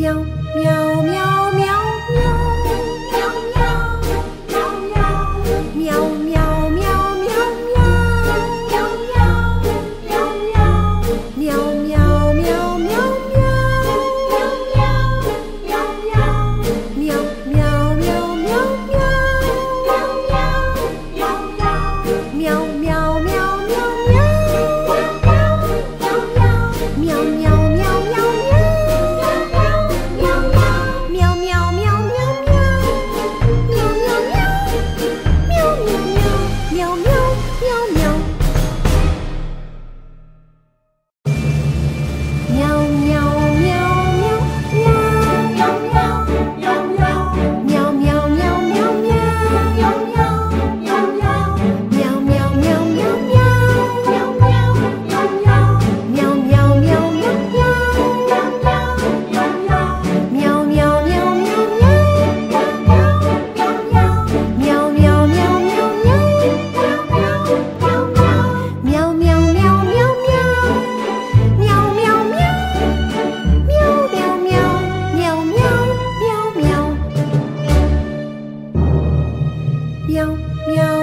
nhau. 有。